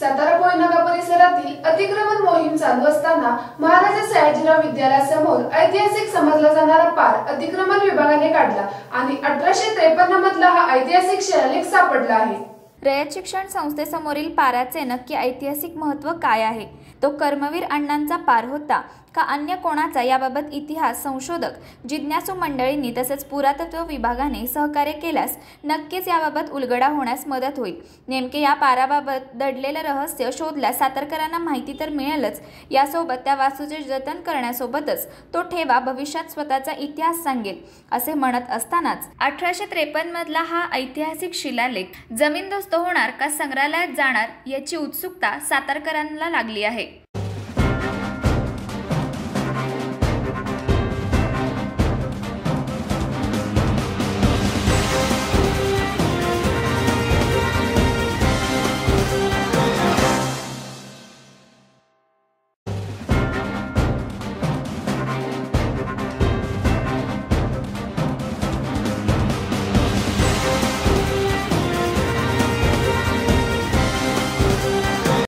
सातारा कोयनागा परिसरातील अतिक्रमण मोहीम चालू असताना महाराजा सयाजीराव विद्यालयासमोर ऐतिहासिक समजला जाणारा पार अतिक्रमण विभागाने काढला आणि अठराशे त्रेपन्न मधला हा ऐतिहासिक शिलालेख सापडला आहे. रयत शिक्षण संस्थेसमोरील पाराचे नक्की ऐतिहासिक महत्त्व काय आहे? तो कर्मवीर अण्णांचा पार होता का अन्य कोणाचा? याबाबत इतिहास संशोधक जिज्ञासू मंडळींनी तसेच पुरातत्व विभागाने सहकार्य केल्यास नक्कीच याबाबत उलगडा होण्यास मदत होईल. नेमके या पाराबाबत दडलेलं रहस्य शोधल्यास सातारकरांना माहिती तर मिळेलच. यासोबत त्या वास्तूचे जतन करण्यासोबतच तो ठेवा भविष्यात स्वतःचा इतिहास सांगेल असे म्हणत असतानाच अठराशे त्रेपन्न मधला हा ऐतिहासिक शिलालेख जमीनदोस्त होणार का संग्रहालयात जाणार याची उत्सुकता सातारकरांना लागली आहे.